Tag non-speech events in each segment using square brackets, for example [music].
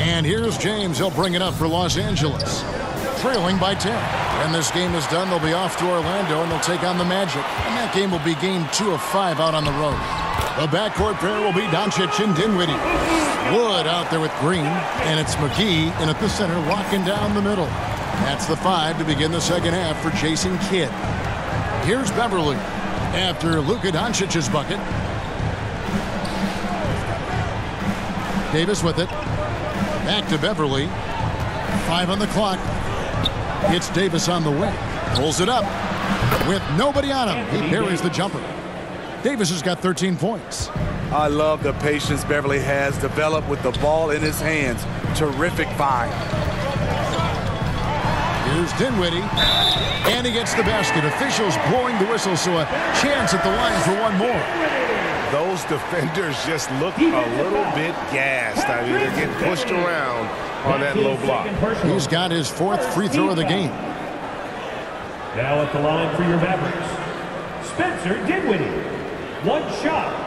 And here's James. He'll bring it up for Los Angeles. Trailing by 10. And this game is done. They'll be off to Orlando, and they'll take on the Magic. And that game will be game two of five out on the road. The backcourt pair will be Doncic and Dinwiddie. Wood out there with Green, and it's McGee in at the center, walking down the middle. That's the five to begin the second half for Jason Kidd. Here's Beverley after Luka Doncic's bucket. Davis with it. Back to Beverley. Five on the clock. It's Davis on the wing. Pulls it up. With nobody on him, he buries the jumper. Davis has got 13 points. I love the patience Beverley has developed with the ball in his hands. Terrific find. Here's Dinwiddie. And he gets the basket. Officials blowing the whistle, so a chance at the line for one more. Those defenders just look a little bit gassed. I mean, they're getting pushed around on that low block. He's got his fourth free throw of the game. Now at the line for your Mavericks, Spencer Dinwiddie. One shot.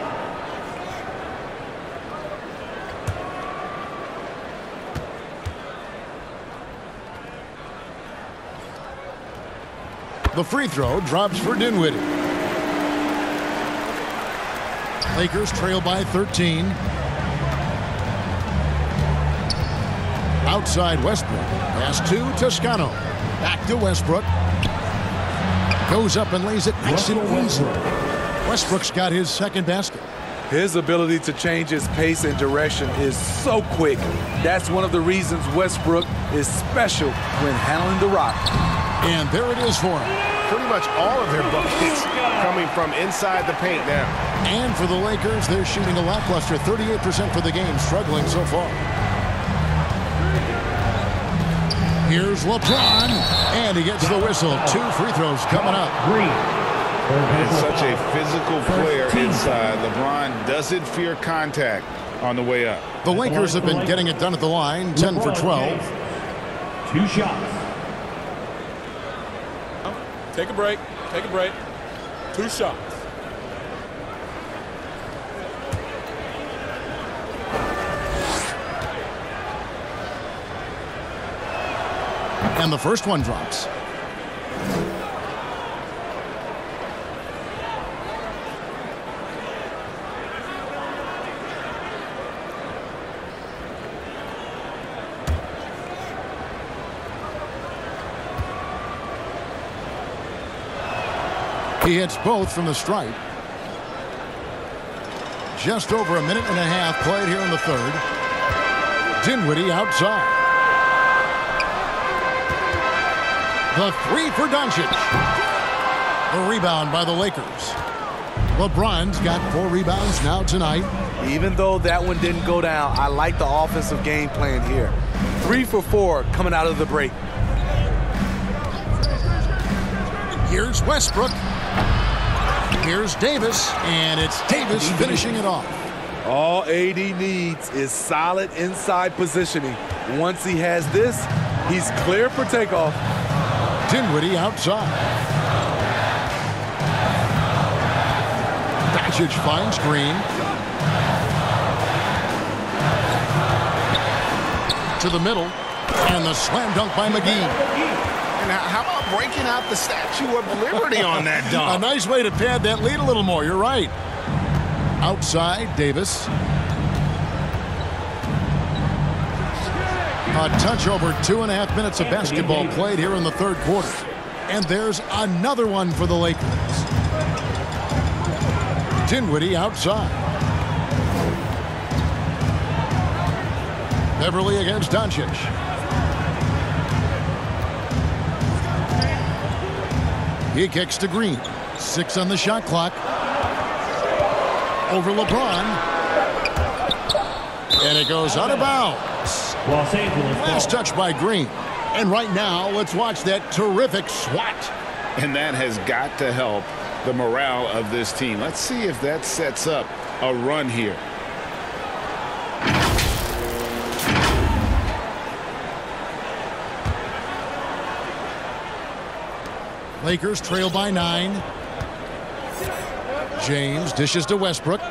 The free throw drops for Dinwiddie. Lakers trail by 13. Outside Westbrook. Pass to Toscano. Back to Westbrook. Goes up and lays it nice and easy. Westbrook's got his second basket. His ability to change his pace and direction is so quick. That's one of the reasons Westbrook is special when handling the rock. And there it is for him. Pretty much all of their buckets coming from inside the paint now. And for the Lakers, they're shooting a lackluster 38% for the game, struggling so far. Here's LeBron, and he gets the whistle. Two free throws coming up. Green. It's such a physical player inside. LeBron doesn't fear contact on the way up. The Lakers have been getting it done at the line, 10 for 12. Two shots. Take a break. Take a break. Two shots. And the first one drops. He hits both from the stripe. Just over a minute and a half played here in the third. Dinwiddie outside. The three for Doncic. The rebound by the Lakers. LeBron's got four rebounds now tonight. Even though that one didn't go down, I like the offensive game plan here. Three for four coming out of the break. Here's Westbrook. Here's Davis, and it's Davis finishing it off. All AD needs is solid inside positioning. Once he has this, he's clear for takeoff. Dinwiddie outside. Doncic finds Green. To the middle. And the slam dunk by McGee. And how about breaking out the Statue of Liberty on that [laughs] dunk? A nice way to pad that lead a little more. You're right. Outside, Davis. A touch over two and a half minutes of basketball played here in the third quarter. And there's another one for the Lakers. Dinwiddie outside. Beverley against Doncic. He kicks to Green. Six on the shot clock. Over LeBron. And it goes out of bounds. Los Angeles Last ball. touch by Green. And right now, let's watch that terrific swat. And that has got to help the morale of this team. Let's see if that sets up a run here. Lakers trail by nine. James dishes to Westbrook.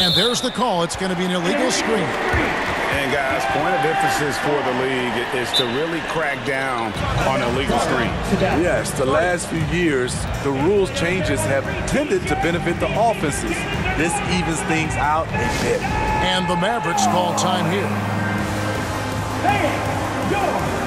And there's the call. It's going to be an illegal screen. And guys, point of emphasis for the league is to really crack down on illegal screens. Yes, the last few years, the rules changes have tended to benefit the offenses. This evens things out a bit. And the Mavericks call time here. Hey,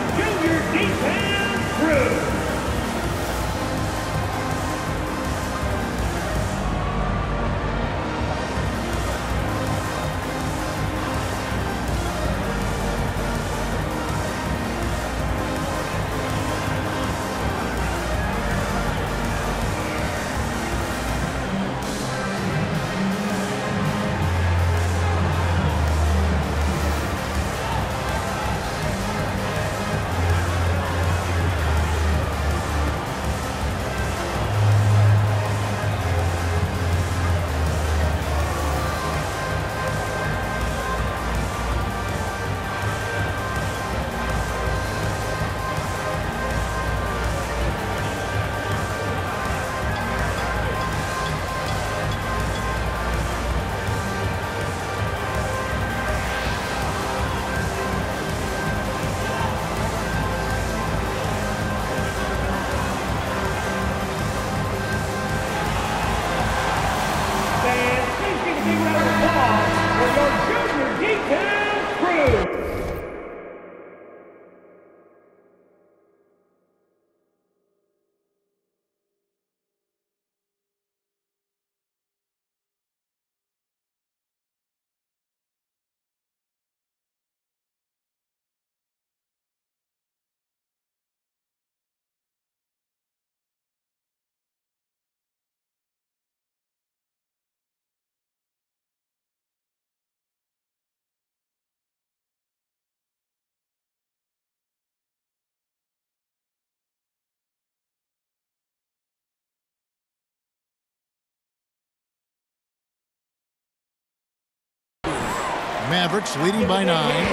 Mavericks leading by nine.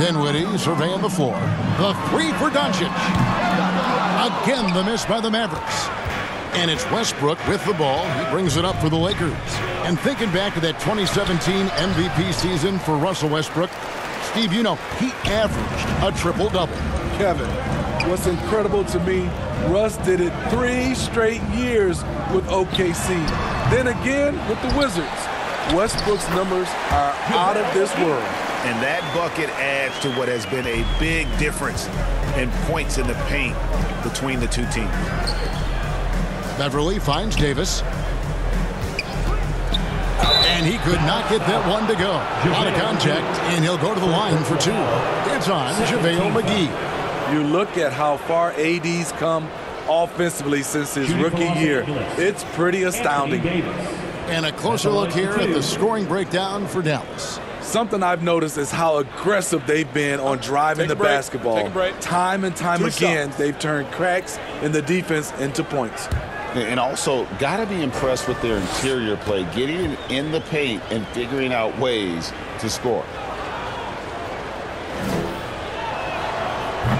Dinwiddie surveying the floor. The three for Doncic. Again, the miss by the Mavericks. And it's Westbrook with the ball. He brings it up for the Lakers. And thinking back to that 2017 MVP season for Russell Westbrook, Steve, you know, he averaged a triple-double. Kevin, what's incredible to me, Russ did it three straight years with OKC. Then again with the Wizards. Westbrook's numbers are out of this world. And that bucket adds to what has been a big difference in points in the paint between the two teams. Beverley finds Davis. And he could not get that one to go. Out of contact, and he'll go to the line for two. It's on JaVale McGee. You look at how far AD's come offensively since his rookie year. It's pretty astounding. And a closer look here at the scoring breakdown for Dallas. Something I've noticed is how aggressive they've been on driving the break. basketball. Take a break. Time and time Two again, shots. they've turned cracks in the defense into points. And also, got to be impressed with their interior play, getting in the paint and figuring out ways to score.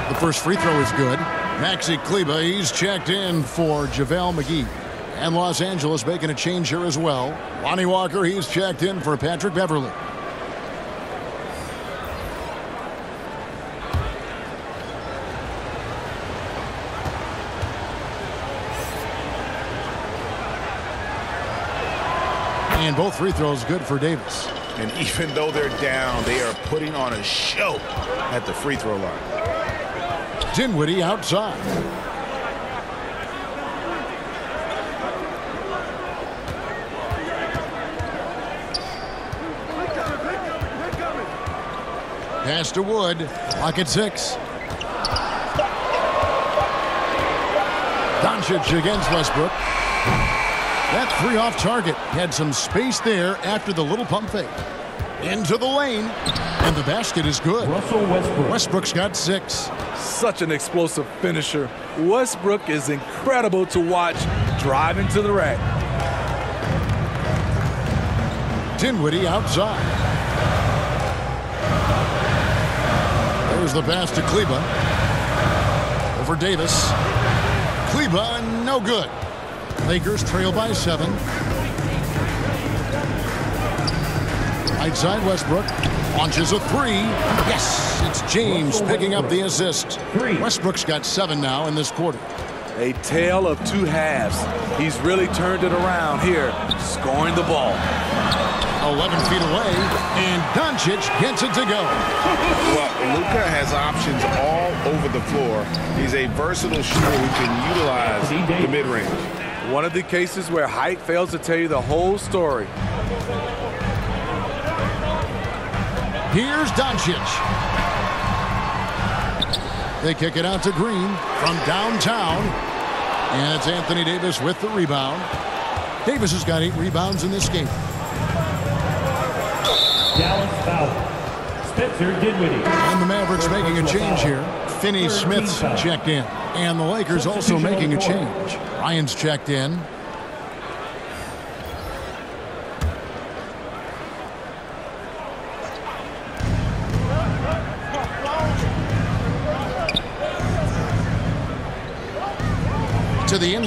The first free throw is good. Maxi Kleber, he's checked in for JaVale McGee. And Los Angeles making a change here as well. Lonnie Walker, he's checked in for Patrick Beverley. And both free throws good for Davis. And even though they're down, they are putting on a show at the free throw line. Dinwiddie outside. Pass to Wood. Clock at six. Doncic against Westbrook. That three off target had some space there after the little pump fake. Into the lane. And the basket is good. Russell Westbrook. Westbrook's got six. Such an explosive finisher. Westbrook is incredible to watch driving to the rack. Dinwiddie outside. There's the pass to Kleber. Over Davis. Kleber, no good. Lakers trail by seven. Right side Westbrook launches a three. Yes, it's James picking up the assist. Westbrook's got seven now in this quarter. A tale of two halves. He's really turned it around here, scoring the ball. 11 feet away, and Doncic gets it to go. [laughs] Well, Luka has options all over the floor. He's a versatile shooter who can utilize the mid-range. One of the cases where height fails to tell you the whole story. Here's Doncic. They kick it out to Green from downtown. And it's Anthony Davis with the rebound. Davis has got eight rebounds in this game. Dallas foul. Spencer Dinwiddie. And the Mavericks making a change here. Finney Smith's checked in. And the Lakers also making a change. Ryan's checked in.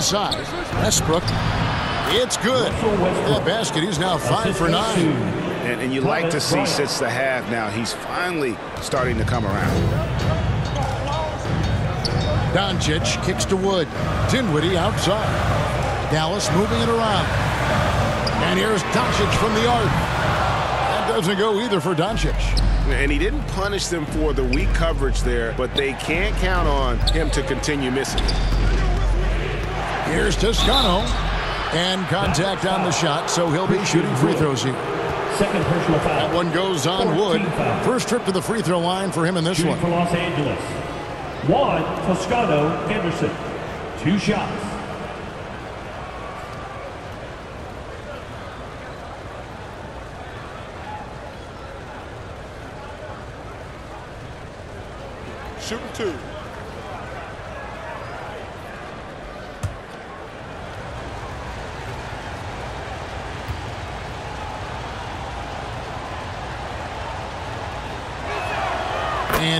Inside. Westbrook. It's good. That basket, he's now five for nine. And, and you like to see since the half now, he's finally starting to come around. Doncic kicks to Wood. Dinwiddie outside. Dallas moving it around. And here's Doncic from the arc. That doesn't go either for Doncic. And he didn't punish them for the weak coverage there, but they can't count on him to continue missing. Here's Toscano. And contact on the shot, so he'll be shooting free throws here. Second personal foul. That one goes on Wood. First trip to the free throw line for him in this Shooting one. for Los Angeles. Juan Toscano Henderson. Two shots. Shooting two.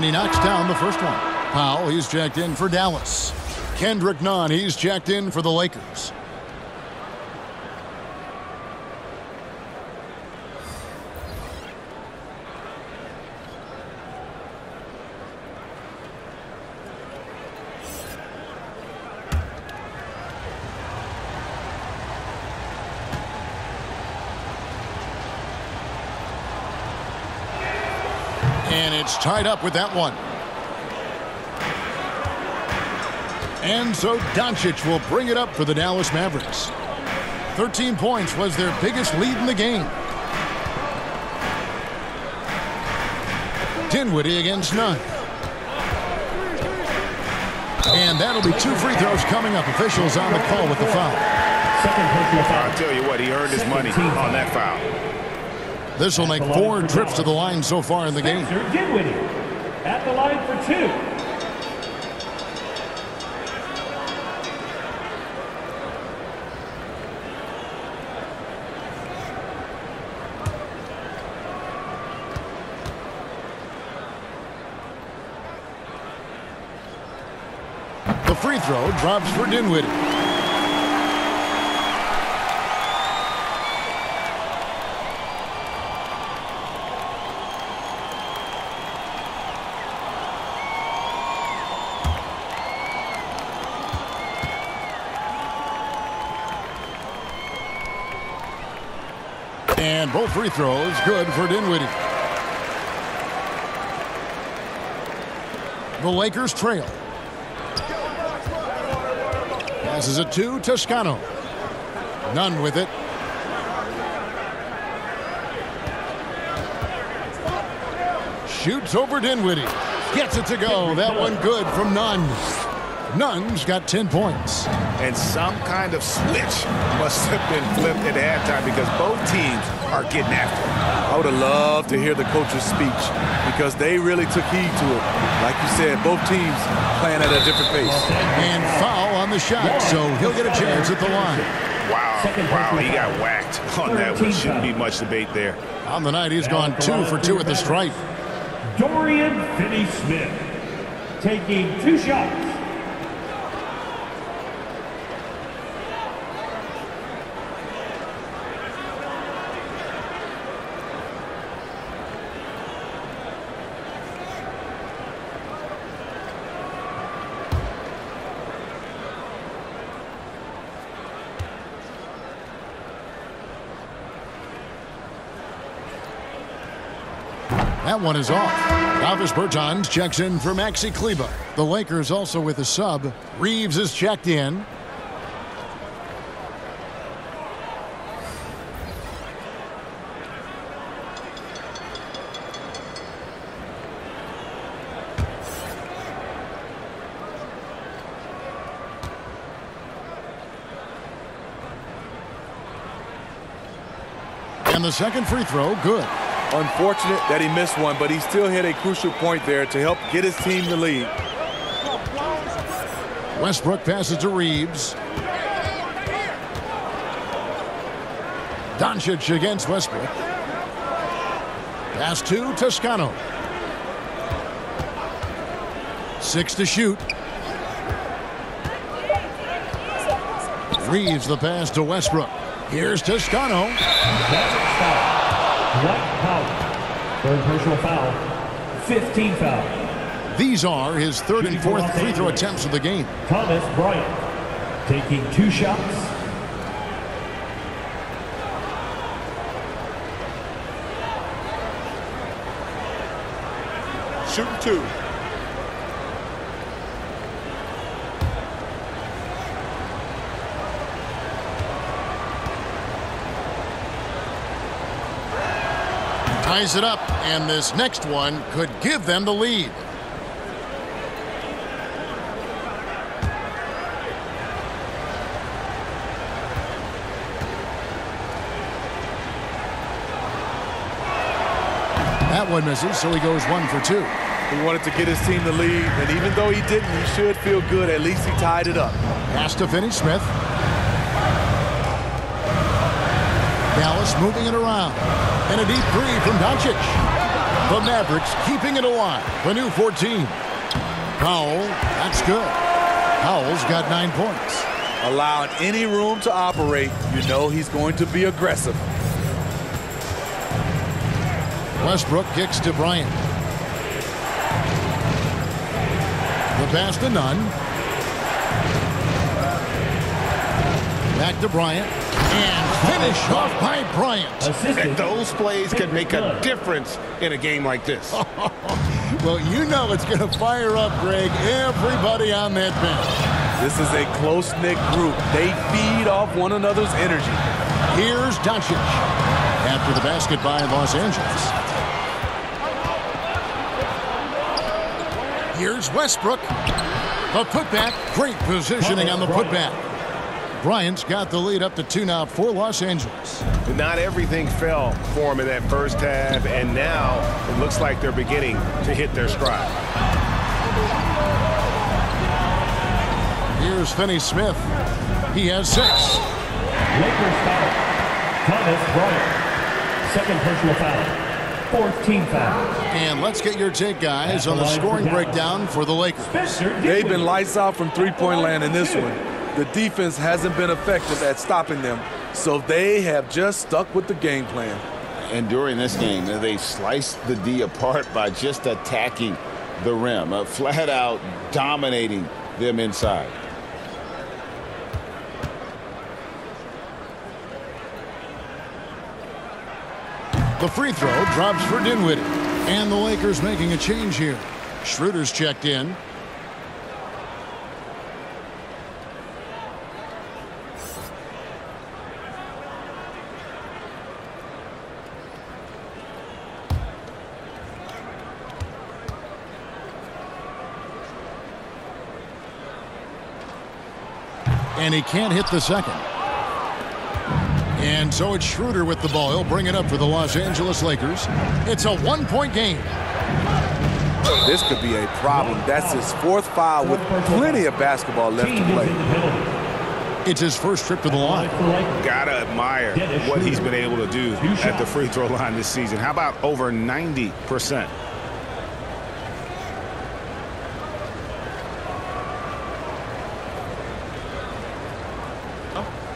And he knocks down the first one. Powell, he's checked in for Dallas. Kendrick Nunn, he's checked in for the Lakers. And it's tied up with that one. And so Doncic will bring it up for the Dallas Mavericks. 13 points was their biggest lead in the game. Dinwiddie against Nunn. And that'll be two free throws coming up. Officials on the call with the foul. Second personal foul. I'll tell you what, he earned his money on that foul. This will make four trips to the line so far in the game. Dinwiddie. At the line for two. The free throw drops for Dinwiddie. Free throws good for Dinwiddie. The Lakers trail. Passes it to Toscano. Nunn with it. Shoots over Dinwiddie. Gets it to go. That one good from Nunn. Nunn's got 10 points. And some kind of switch must have been flipped at halftime because both teams are getting after it. I would have loved to hear the coach's speech because they really took heed to it. Like you said, both teams playing at a different pace. And foul on the shot, so he'll get a chance at the line. Wow, wow, he got whacked [laughs] on that one. Shouldn't be much debate there. On the night, he's gone two for two at the stripe. Dorian Finney-Smith. Taking two shots. That one is off. Davis Bertans checks in for Maxi Kleber. The Lakers also with a sub. Reaves is checked in. And the second free throw, good. Unfortunate that he missed one, but he still hit a crucial point there to help get his team the lead. Westbrook passes to Reaves. Doncic against Westbrook. Pass to Toscano. Six to shoot. Reaves the pass to Westbrook. Here's Toscano. White foul. Third personal foul. 15 foul. These are his third and fourth free throw attempts of the game. Thomas Bryant taking two shots. Shooting two. Ties it up, and this next one could give them the lead. That one misses, so he goes one for two. He wanted to get his team the lead, and even though he didn't, he should feel good. At least he tied it up. Pass to Finney Smith. Dallas moving it around. And a deep three from Doncic. The Mavericks keeping it alive. The new 14. Powell, that's good. Powell's got nine points. Allowing any room to operate, you know he's going to be aggressive. Westbrook kicks to Bryant. The pass to Nunn. Back to Bryant. And finish off by Bryant. And those plays can make a difference in a game like this. [laughs] Well, you know it's going to fire up, Greg, everybody on that bench. This is a close-knit group. They feed off one another's energy. Here's Doncic. After the basket by Los Angeles. Here's Westbrook. The putback. Great positioning on the putback. Bryant's got the lead up to two now for Los Angeles. Not everything fell for him in that first half, and now it looks like they're beginning to hit their stride. Here's Finney Smith. He has six. Lakers foul. Thomas Bryant. Second personal foul. 14 foul. And let's get your take, guys, on the scoring breakdown for the Lakers. They've been Dinwiddie. lights out from three-point land in this one. The defense hasn't been effective at stopping them, so they have just stuck with the game plan. And during this game, they sliced the D apart by just attacking the rim, uh, flat out dominating them inside. The free throw drops for Dinwiddie. And the Lakers making a change here. Schroeder's checked in. And he can't hit the second. And so it's Schroeder with the ball. He'll bring it up for the Los Angeles Lakers. It's a one-point game. This could be a problem. That's his fourth foul with plenty of basketball left to play. in the penalty. It's his first trip to the line. Gotta admire what he's been able to do at the free throw line this season. How about over 90%?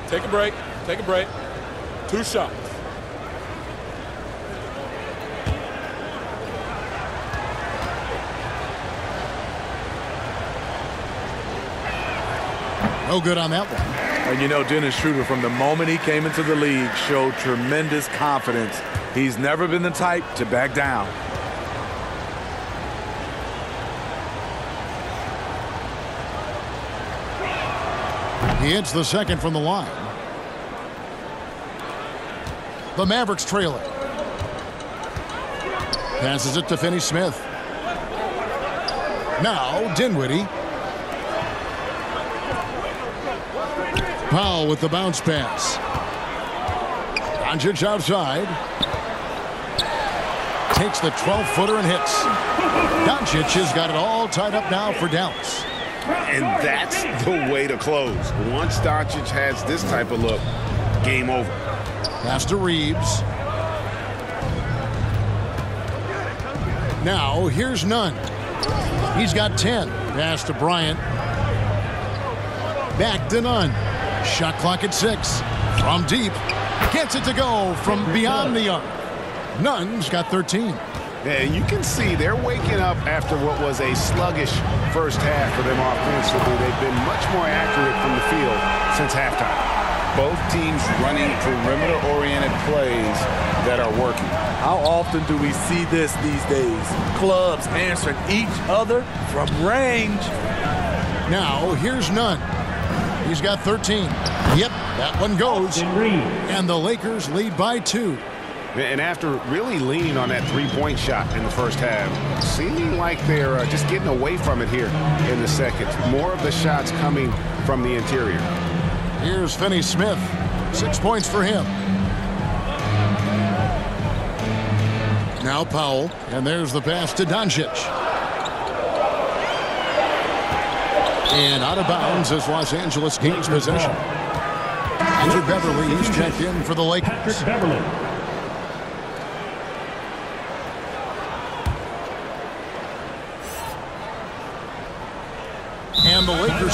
Take a break. Take a break. Two shots. No good on that one. And you know, Dennis Schroeder, from the moment he came into the league, showed tremendous confidence. He's never been the type to back down. He hits the second from the line. The Mavericks trail it. Passes it to Finney Smith. Now Dinwiddie. Powell with the bounce pass. Doncic outside. Takes the 12-footer and hits. Doncic has got it all tied up now for Dallas. And that's the way to close. Once Doncic has this type of look, game over. Pass to Reaves. Now, here's Nunn. He's got 10. Pass to Bryant. Back to Nunn. Shot clock at six. From deep. Gets it to go from beyond the arc. Nunn's got 13. And you can see they're waking up after what was a sluggish first half for them offensively. They've been much more accurate from the field since halftime. Both teams running perimeter-oriented plays that are working. How often do we see this these days? Clubs answering each other from range. Now, here's Nunn. He's got 13. Yep, that one goes. And the Lakers lead by two. And after really leaning on that three-point shot in the first half, seeming like they're uh, just getting away from it here in the second. More of the shots coming from the interior. Here's Finney Smith. Six points for him. Now Powell, and there's the pass to Doncic. And out of bounds as Los Angeles gains possession. Andrew Beverley is checked in for the Lakers. Patrick Beverley.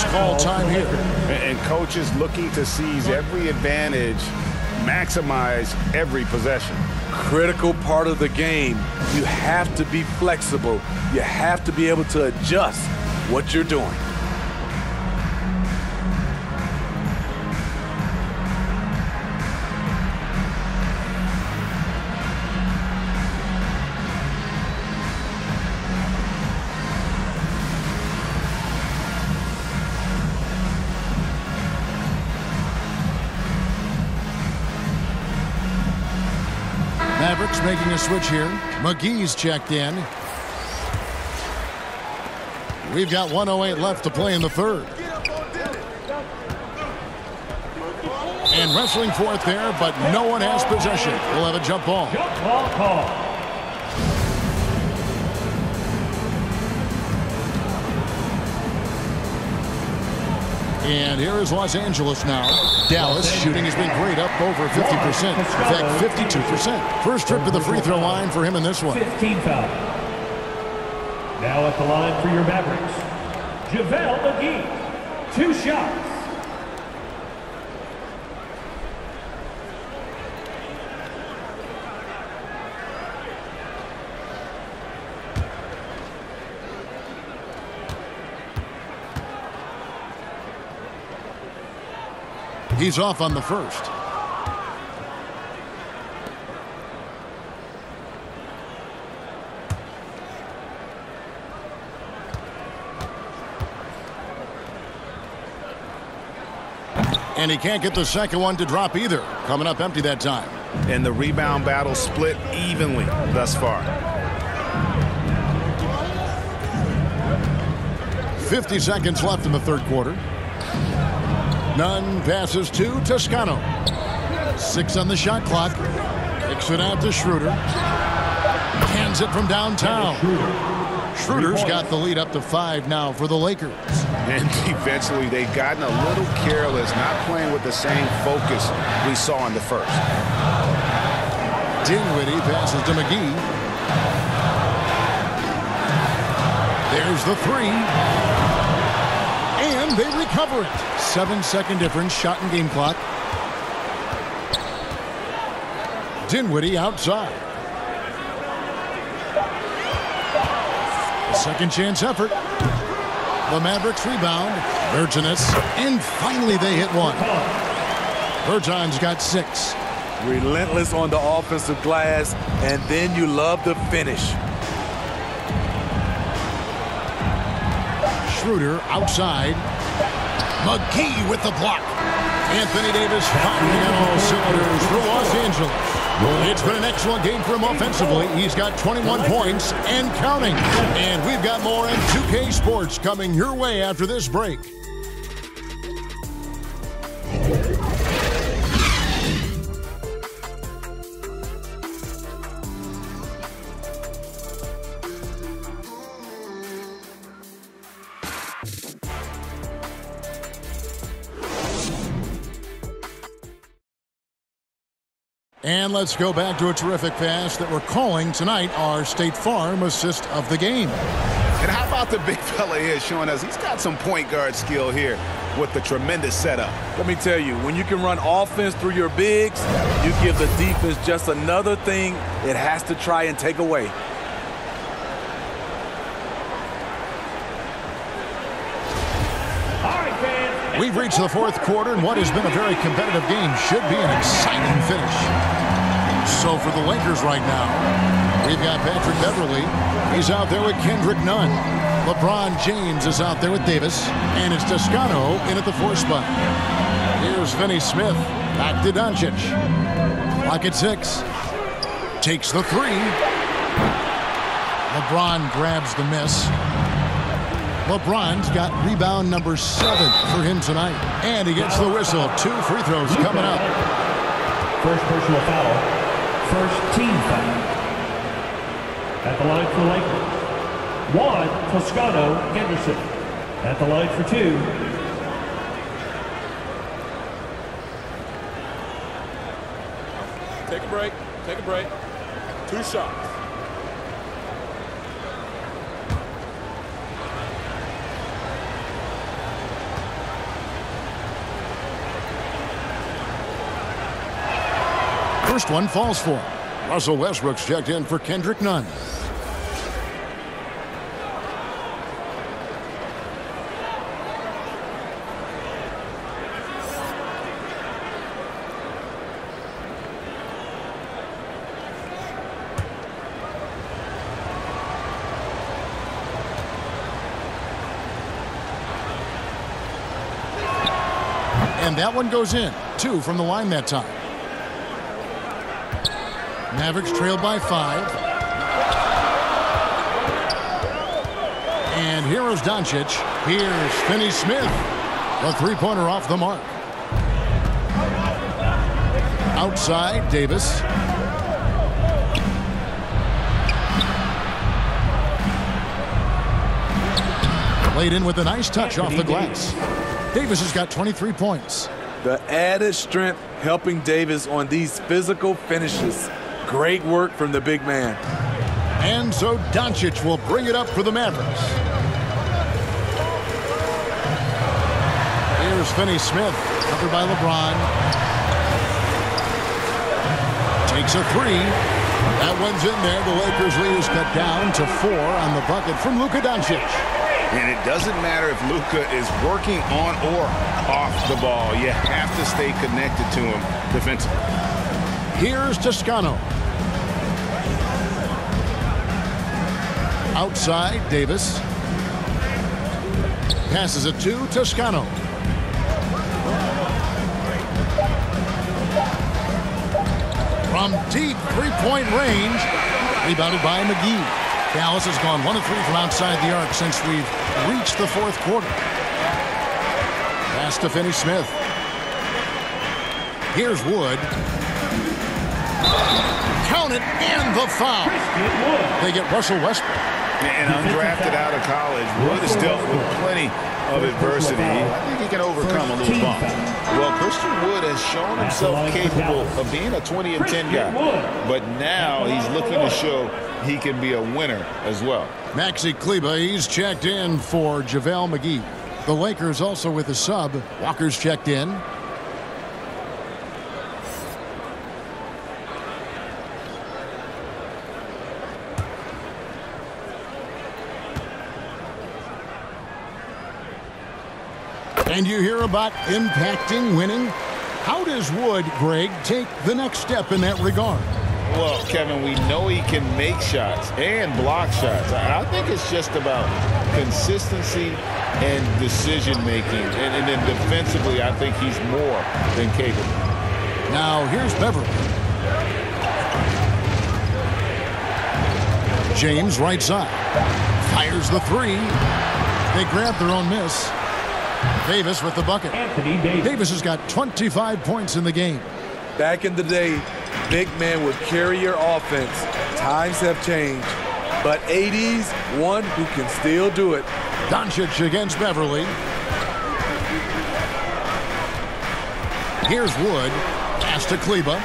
The call time here. And coaches looking to seize every advantage, maximize every possession. Critical part of the game. You have to be flexible. You have to be able to adjust what you're doing. Making a switch here. McGee's checked in. We've got 108 left to play in the third. And wrestling for it there, but no one has possession. We'll have a jump ball. Jump ball call. And here is Los Angeles now. Dallas shooting has been great up over 50%. In fact, 52%. First trip to the free throw line for him in this one. 15 foul. Now at the line for your Mavericks, JaVale McGee. Two shots. He's off on the first. And he can't get the second one to drop either. Coming up empty that time. And the rebound battle split evenly thus far. 50 seconds left in the third quarter. Nunn passes to Toscano. Six on the shot clock. Kicks it out to Schroeder. Hands it from downtown. Schroeder's got the lead up to five now for the Lakers. And [laughs] eventually they've gotten a little careless, not playing with the same focus we saw in the first. Dinwiddie passes to McGee. There's the three. And they recover it. Seven second difference, shot and game clock. Dinwiddie outside. Second chance effort. The Mavericks rebound. Bertanis. And finally they hit one. Berton's got six. Relentless on the offensive glass, and then you love the finish. Schroeder outside. McGee with the block. Anthony Davis firing on all cylinders for Los Angeles. It's been an excellent game for him offensively. He's got 21 points and counting. And we've got more in 2K Sports coming your way after this break. And let's go back to a terrific pass that we're calling tonight our State Farm assist of the game. And how about the big [laughs] fella here showing us he's got some point guard skill here with the tremendous setup. Let me tell you, when you can run offense through your bigs, you give the defense just another thing it has to try and take away. We've reached the fourth quarter, and what has been a very competitive game should be an exciting finish. So for the Lakers right now, we've got Patrick Beverley. He's out there with Kendrick Nunn. LeBron James is out there with Davis, and it's Toscano in at the four spot. Here's Finney Smith. Back to Doncic. Clock at six. Takes the three. LeBron grabs the miss. LeBron's got rebound number seven for him tonight. And he gets the whistle. Two free throws coming up. First personal foul. First team foul. At the line for Lakers. Juan, Toscano Henderson. At the line for two, Take a break. Take a break. Two shots. First one falls for. Russell Westbrook's checked in for Kendrick Nunn. And that one goes in. Two from the line that time. Mavericks trail by five. And here's Doncic. Here's Finney Smith. The three-pointer off the mark. Outside, Davis. Laid in with a nice touch off the glass. Davis has got 23 points. The added strength helping Davis on these physical finishes. Great work from the big man. And so Doncic will bring it up for the Mavericks. Here's Finney Smith, covered by LeBron. Takes a three. That one's in there. The Lakers lead is cut down to four on the bucket from Luka Doncic. And it doesn't matter if Luka is working on or off the ball. You have to stay connected to him defensively. Here's Toscano. Outside, Davis. Passes it to Toscano. From deep three-point range. Rebounded by McGee. Dallas has gone one of three from outside the arc since we've reached the fourth quarter. Pass to Finney Smith. Here's Wood. Count it and the foul. They get Russell Westbrook. And undrafted out of college, Wood has dealt with plenty of adversity. I think he can overcome a little bump. Well, Christian Wood has shown himself capable of being a 20 and 10 guy. But now he's looking to show he can be a winner as well. Maxi Kleber, he's checked in for JaVale McGee. The Lakers also with a sub. Walker's checked in. And you hear about impacting winning? How does Wood, Greg, take the next step in that regard? Well, Kevin, we know he can make shots and block shots. I think it's just about consistency and decision making. And, and then defensively, I think he's more than capable. Now here's Beverley. James right side. Fires the three. They grab their own miss. Davis with the bucket. Anthony Davis. Davis has got 25 points in the game. Back in the day, big man would carry your offense. Times have changed. But AD's, one who can still do it. Doncic against Beverley. Here's Wood. Pass to Kleber.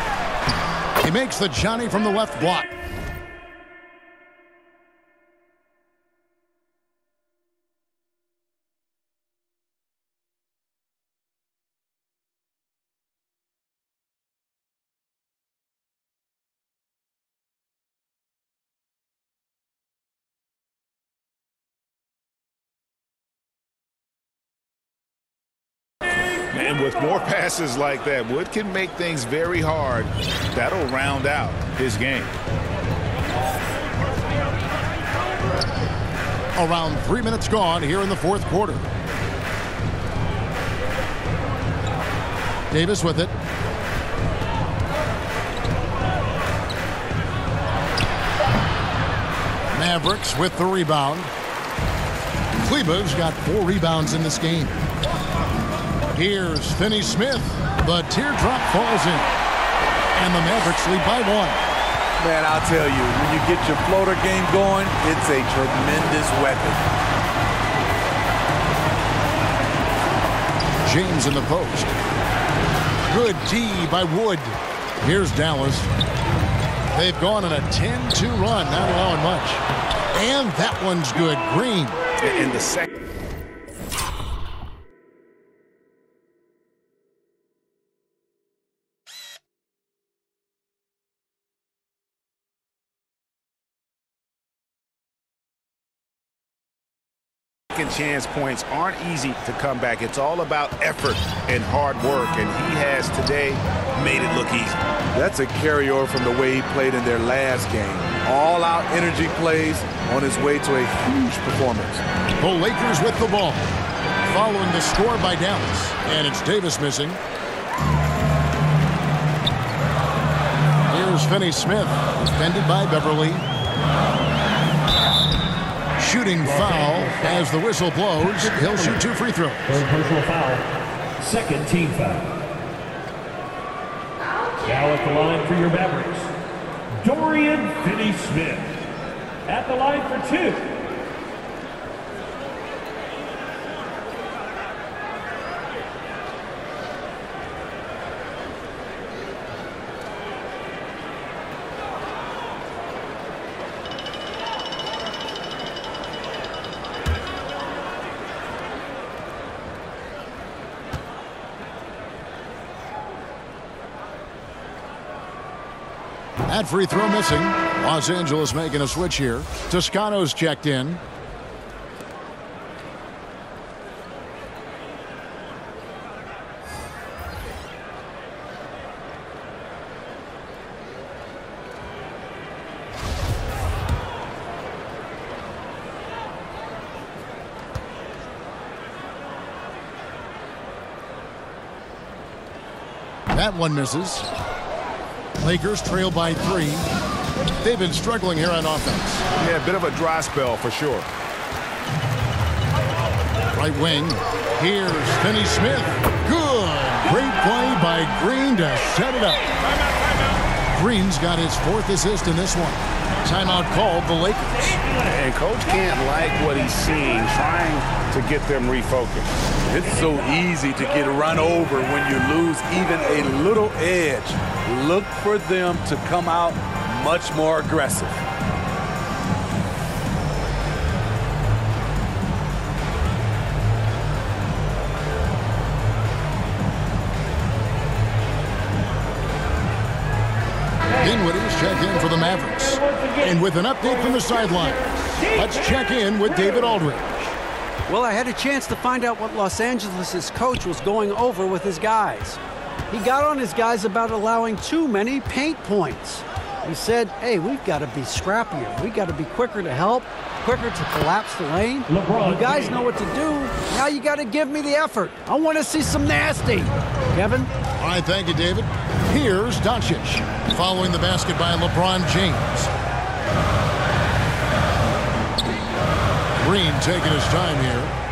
He makes the Johnny from the left block. Like that, Wood can make things very hard. That'll round out his game. Around three minutes gone here in the fourth quarter. Davis with it. Mavericks with the rebound. Kleber's got four rebounds in this game. Here's Finney Smith. The teardrop falls in. And the Mavericks lead by one. Man, I'll tell you, when you get your floater game going, it's a tremendous weapon. James in the post. Good D by Wood. Here's Dallas. They've gone on a 10-2 run, not allowing much. And that one's good. Green. In the second. Second chance points aren't easy to come back. It's all about effort and hard work, and he has today made it look easy. That's a carryover from the way he played in their last game. All-out energy plays on his way to a huge performance. The Lakers with the ball. Following the score by Dallas. And it's Davis missing. Here's Finney Smith. Defended by Beverley. Shooting foul as the whistle blows. He'll shoot two free throws. Personal foul. Second team foul. Now at the line for your Mavericks, Dorian Finney-Smith. At the line for two. That free throw missing. Los Angeles making a switch here. Toscano's checked in. That one misses. Lakers trail by three. They've been struggling here on offense. Yeah, a bit of a dry spell for sure. Right wing. Here's Finney Smith. Good. Great play by Green to set it up. Green's got his fourth assist in this one. Timeout called the Lakers. And coach can't like what he's seeing, trying to get them refocused. It's so easy to get run over when you lose even a little edge. Look for them to come out much more aggressive. Dinwiddie's check in for the Mavericks. And with an update from the sideline, let's check in with David Aldridge. Well, I had a chance to find out what Los Angeles' coach was going over with his guys. He got on his guys about allowing too many paint points. He said, hey, we've got to be scrappier. We've got to be quicker to help, quicker to collapse the lane. LeBron you guys know what to do. Now you got to give me the effort. I want to see some nasty. Kevin? All right, thank you, David. Here's Doncic, following the basket by LeBron James. Green taking his time here.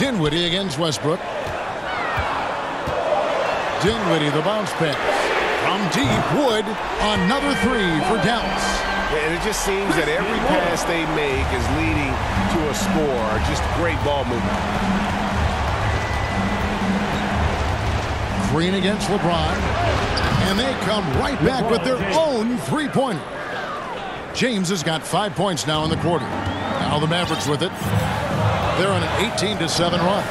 Dinwiddie against Westbrook. Dinwiddie, the bounce pass. From deep, Wood, another three for Dallas. And it just seems that every pass they make is leading to a score. Just great ball movement. Green against LeBron. And they come right back with their own three-pointer. James has got five points now in the quarter. Now the Mavericks with it. They're on an 18 to 7 run.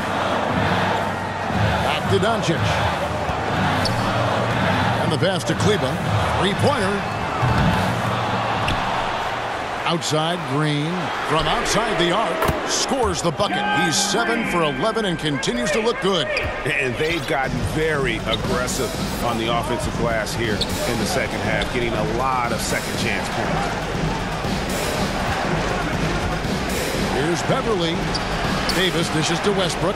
Back to Doncic. And the pass to Kleber. Three-pointer. Outside Green from outside the arc scores the bucket. He's 7 for 11 and continues to look good. And they've gotten very aggressive on the offensive glass here in the second half, getting a lot of second chance points. Here's Beverley. Davis dishes to Westbrook.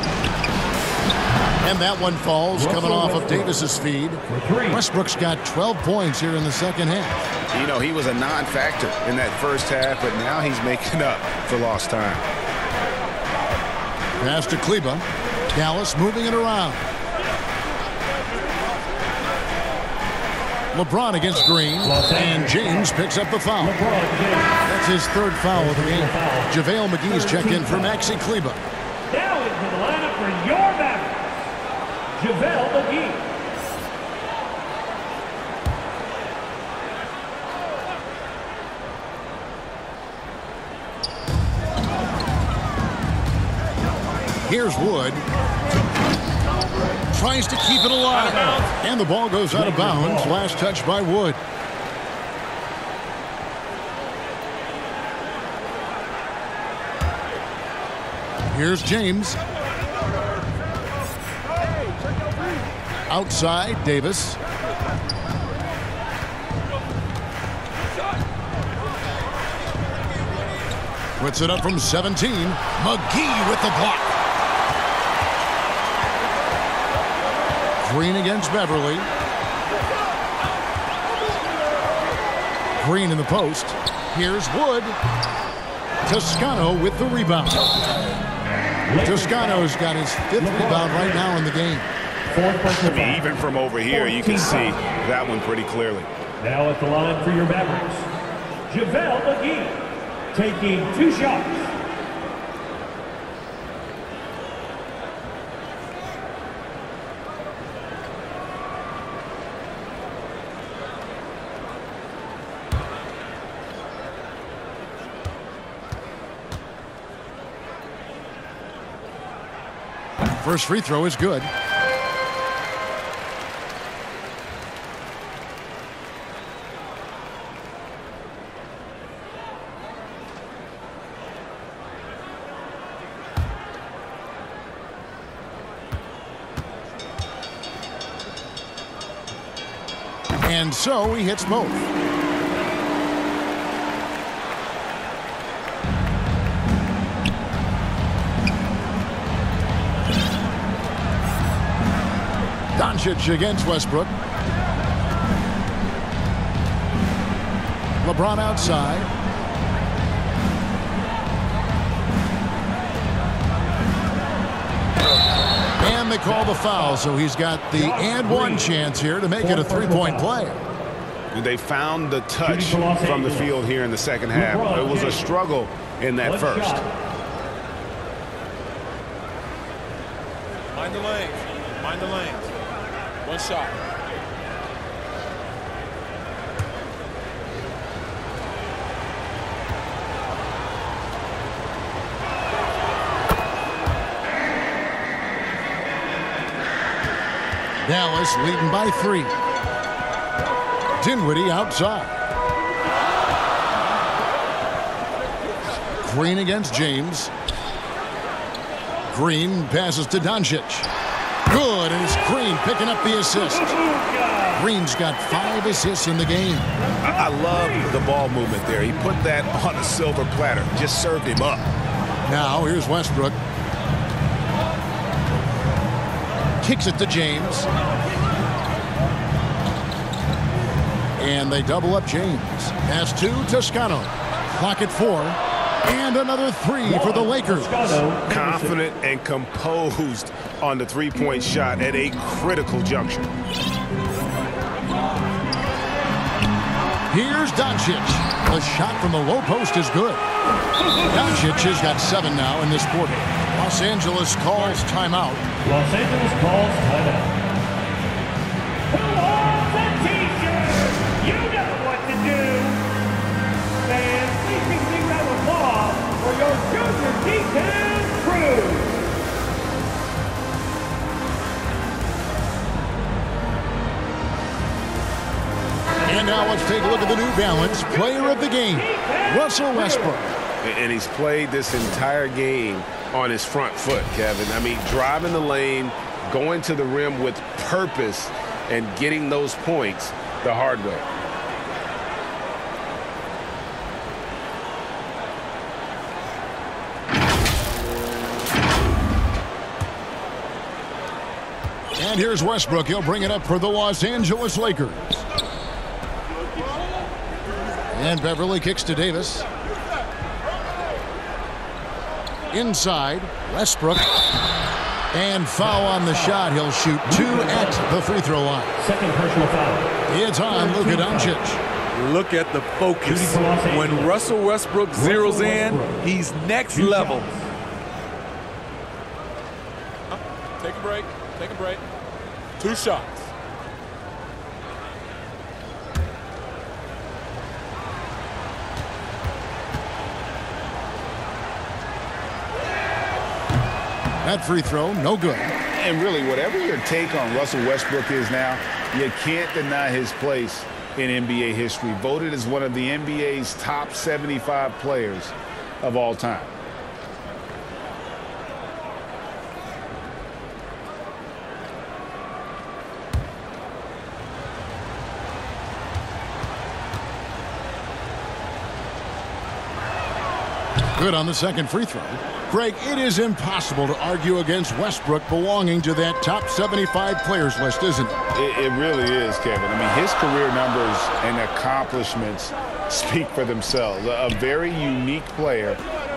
And that one falls coming off of Davis's feed. Westbrook's got 12 points here in the second half. You know, he was a non-factor in that first half, but now he's making up for lost time. Pass to Kleber. Dallas moving it around. LeBron against Green. And James picks up the foul. That's his third foul of the game. JaVale McGee's checked in for Maxi Kleber. Now into the lineup for your Mavericks, JaVale McGee. Here's Wood. Tries to keep it alive. And the ball goes out of bounds. Last touch by Wood. Here's James. Outside, Davis. Puts it up from 17. McGee with the block. Green against Beverley. Green in the post. Here's Wood. Toscano with the rebound. Toscano's got his fifth rebound right now in the game. I mean, even from over here, you can see that one pretty clearly. Now at the line for your Mavericks, JaVale McGee taking two shots. First free throw is good. And so he hits both. Doncic against Westbrook. LeBron outside. And they call the foul, so he's got the and one chance here to make it a three-point play. They found the touch from the field here in the second half. It was a struggle in that One first. shot. Mind the lanes. Mind the lanes. One shot. Dallas leading by three. Dinwiddie outside. Green against James. Green passes to Doncic. Good, and it's Green picking up the assist. Green's got five assists in the game. I, I love the ball movement there. He put that [laughs] on a silver platter. Just served him up. Now here's Westbrook. Kicks it to James. And they double up James. Pass to Toscano. Clock at four. And another three for the Lakers. Confident and composed on the three-point shot at a critical juncture. Here's Doncic. A shot from the low post is good. Doncic has got seven now in this quarter. Los Angeles calls timeout. Los Angeles calls timeout. And now let's take a look at the New Balance player of the game, Russell Westbrook. And he's played this entire game on his front foot, Kevin. I mean, driving the lane, going to the rim with purpose, and getting those points the hard way. And here's Westbrook. He'll bring it up for the Los Angeles Lakers. And Beverley kicks to Davis. Inside, Westbrook. And foul on the shot. He'll shoot two at the free throw line. Second personal foul. It's on Luka Doncic. Look at the focus. Shooting for Los Angeles. When Russell Westbrook zeroes in, he's next level. Take a break. Take a break. Two shots. That free throw, no good. And really, whatever your take on Russell Westbrook is now, you can't deny his place in NBA history. Voted as one of the NBA's top 75 players of all time. Good on the second free throw. Greg, it is impossible to argue against Westbrook belonging to that top 75 players list, isn't it? It, it really is, Kevin. I mean, his career numbers and accomplishments speak for themselves. A, a very unique player,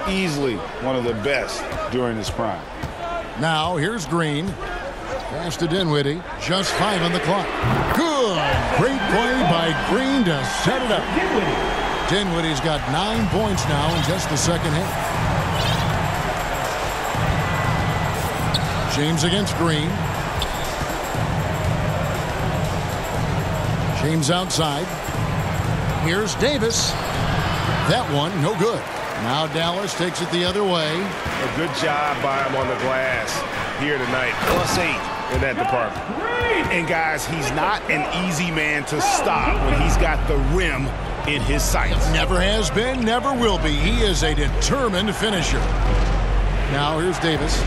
easily one of the best during his prime. Now, here's Green. Pass to Dinwiddie. Just five on the clock. Good. Great play by Green to set it up. Dinwiddie. Dinwiddie's got nine points now in just the second half. James against Green. James outside. Here's Davis. That one, no good. Now Dallas takes it the other way. A good job by him on the glass here tonight. Plus eight in that department. And guys, he's not an easy man to stop when he's got the rim in his sights. Never has been, never will be. He is a determined finisher. Now here's Davis.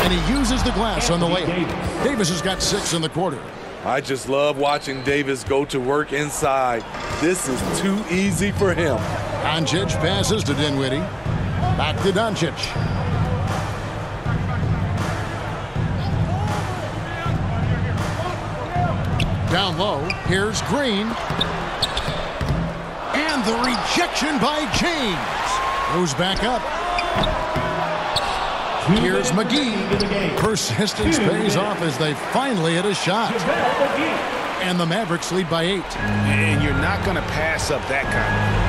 And he uses the glass on the layup. Davis has got six in the quarter. I just love watching Davis go to work inside. This is too easy for him. Doncic passes to Dinwiddie. Back to Doncic. Down low, here's Green. And the rejection by James. Goes back up. Here's McGee. Persistence pays off as they finally hit a shot. And the Mavericks lead by eight. And you're not going to pass up that kind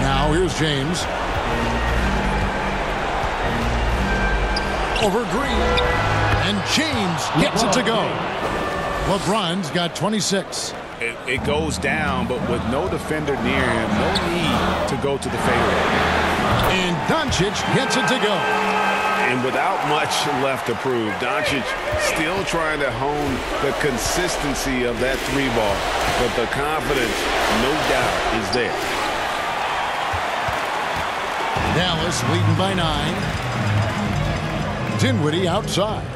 Now here's James. Over Green. And James gets it to go. LeBron's got 26. It, it goes down, but with no defender near him, no need to go to the fadeaway. And Doncic gets it to go. And without much left to prove, Doncic still trying to hone the consistency of that three ball. But the confidence, no doubt, is there. Dallas leading by nine. Dinwiddie outside.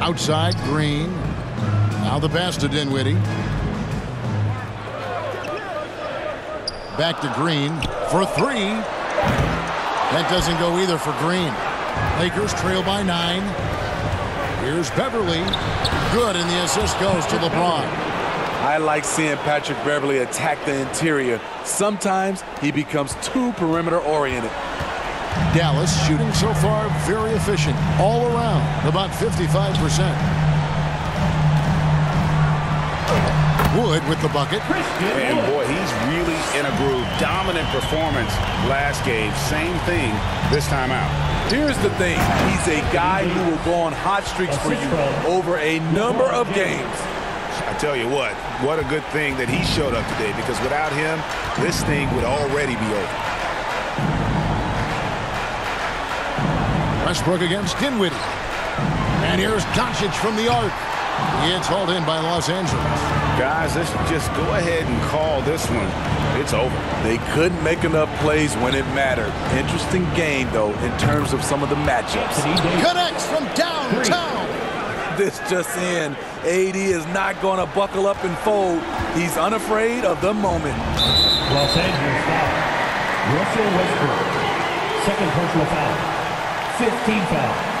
Outside, Green. Now the pass to Dinwiddie. Back to Green for three. That doesn't go either for Green. Lakers trail by nine. Here's Beverley. Good, and the assist goes to LeBron. I like seeing Patrick Beverley attack the interior. Sometimes he becomes too perimeter oriented. Dallas shooting so far very efficient all around, about 55%. Wood with the bucket. And boy, he's really in a groove. Dominant performance last game. Same thing this time out. Here's the thing. He's a guy who will go on hot streaks for you over a number of games. I tell you what, what a good thing that he showed up today because without him, this thing would already be over. Westbrook against Dinwiddie. And here's Doncic from the arc. It's hauled in by Los Angeles. Guys, let's just go ahead and call this one. It's over. They couldn't make enough plays when it mattered. Interesting game, though, in terms of some of the matchups. Connects from downtown. This just in. AD is not going to buckle up and fold. He's unafraid of the moment. Los Angeles foul. Russell Westbrook. Second personal foul. 15 foul.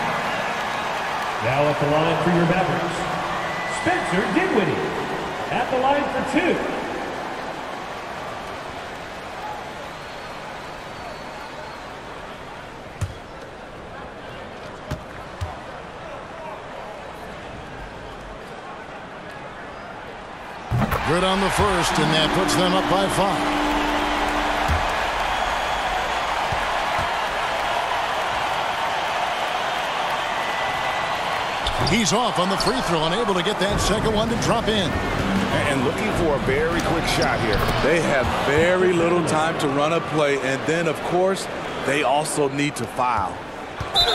Now at the line for your Mavericks. Spencer Dinwiddie. At the line for two. Good on the first, and that puts them up by five. He's off on the free throw, unable to get that second one to drop in. And looking for a very quick shot here. They have very little time to run a play, and then, of course, they also need to foul.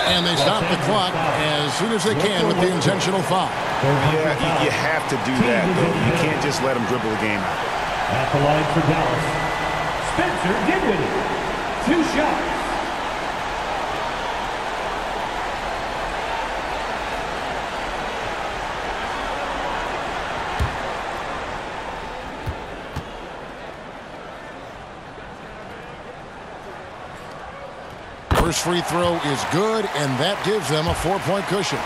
And they stop the clock as soon as they can with the intentional foul. Yeah, you, you have to do that, though. You can't just let them dribble the game out. At the line for Dallas. Spencer Dinwiddie. Two shots. First free throw is good, and that gives them a four-point cushion.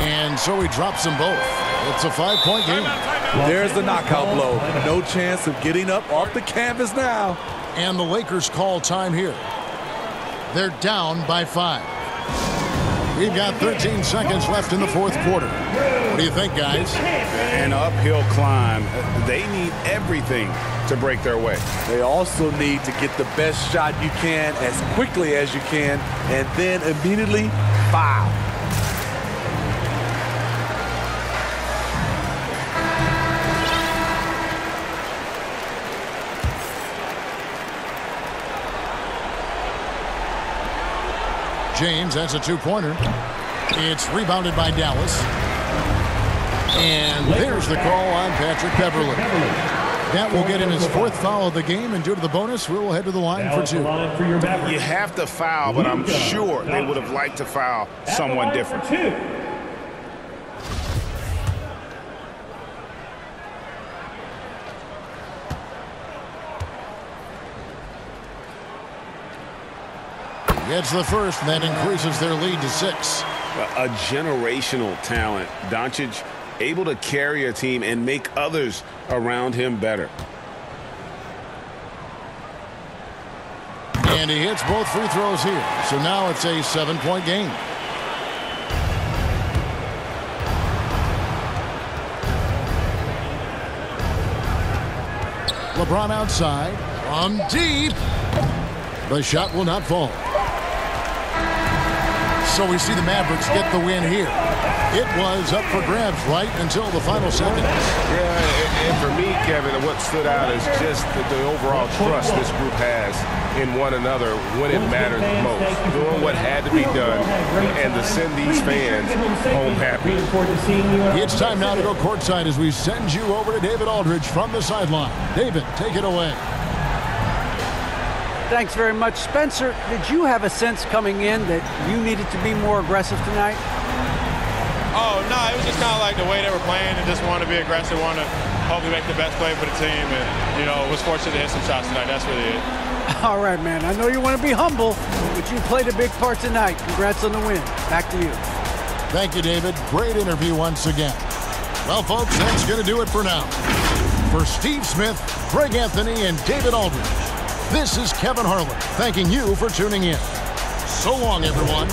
And so he drops them both. It's a five-point game. There's the knockout blow. No chance of getting up off the canvas now. And the Lakers call time here. They're down by five. We've got 13 seconds left in the fourth quarter. What do you think, guys? An uphill climb. They need everything to break their way. They also need to get the best shot you can as quickly as you can and then immediately foul. James, that's a two-pointer. It's rebounded by Dallas. And there's the call on Patrick Beverley. That will get in his fourth foul of the game, and due to the bonus, we'll head to the line for two. You have to foul, but I'm sure they would have liked to foul someone different. Gets the first, and that increases their lead to six. A generational talent. Doncic able to carry a team and make others around him better. And he hits both free throws here. So now it's a seven-point game. LeBron outside. From deep. The shot will not fall. So we see the Mavericks get the win here. It was up for grabs right until the final seconds. Yeah, and, and for me, Kevin, what stood out is just the, the overall trust this group has in one another when it mattered the most. Doing what had to be done and to send these fans home happy. It's time now to go courtside as we send you over to David Aldridge from the sideline. David, take it away. Thanks very much. Spencer, did you have a sense coming in that you needed to be more aggressive tonight? Oh, no, it was just kind of like the way they were playing and just wanted to be aggressive, wanted to hopefully make the best play for the team. And, you know, was fortunate to hit some shots tonight. That's really it. [laughs] All right, man. I know you want to be humble, but you played a big part tonight. Congrats on the win. Back to you. Thank you, David. Great interview once again. Well, folks, that's going to do it for now. For Steve Smith, Greg Anthony, and David Aldridge, this is Kevin Harlan thanking you for tuning in. So long, everyone.